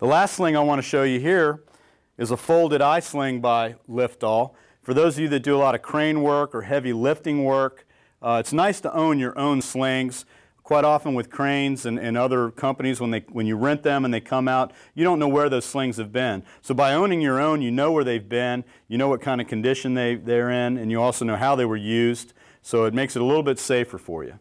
The last sling I want to show you here is a folded eye sling by Liftall. For those of you that do a lot of crane work or heavy lifting work, uh, it's nice to own your own slings. Quite often with cranes and, and other companies, when, they, when you rent them and they come out, you don't know where those slings have been. So by owning your own, you know where they've been, you know what kind of condition they, they're in, and you also know how they were used. So it makes it a little bit safer for you.